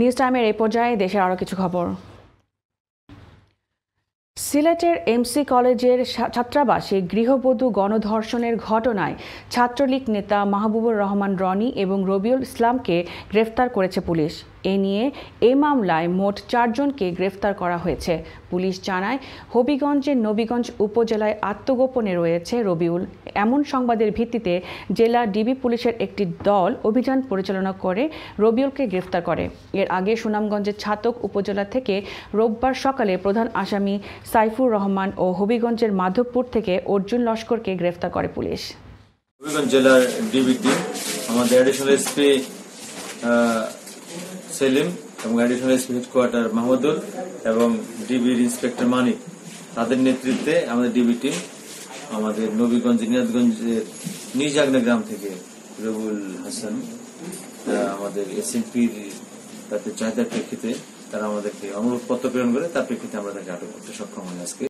News টাইমের এই পর্যায়ে দেশের আরও কিছু খবর। সিলেটের এমসি কলেজের ছাত্রাবাসে গৃহবধূ গণধর্ষণের ঘটনায় ছাত্রলীগ নেতা মাহবুবুর রহমান রনি এবং রবিউল ইসলামকে গ্রেফতার করেছে পুলিশ। এ নিয়ে এ মামলায় মোট চারজনকে গ্রেফতার করা হয়েছে। পুলিশ জানায়, হবিগঞ্জের নবীগঞ্জ উপজেলায় আত্মগোপনে রয়েছে রবিউল। এমন সংবাদের ভিত্তিতে জেলা ডিবি পুলিশের একটি দল অভিযান পরিচালনা করে রবিউলকে গ্রেফতার করে। এর আগে সুনামগঞ্জের ছাতক উপজেলা থেকে রোববার সকালে প্রধান আসামি সাইফুর রহমান ও হবিগঞ্জের মাধবপুর থেকে অর্জুন লস্করকে গ্রেফতার করে পুলিশ। জেলার ডিবি টিম আমাদের অ্যাডিশনাল এসপি সেলিম এবং অ্যাডিশনাল এসপি হেডকোয়ার্টার মাহমুদুল এবং ডিবির ইন্সপেক্টর মানিক। তাদের নেতৃত্বে আমাদের ডিবি টিম আমাদের নবীগঞ্জ নিয়াদগঞ্জের নিজাগনা গ্রাম থেকে রবুল হাসান আমাদের এসএমপির তাদের চাহিদার প্রেক্ষিতে তারা আমাদেরকে অনুরোধ পত্র প্রেরণ করে তার প্রেক্ষিতে আমরা তাকে আটক করতে সক্ষম হই আজকে।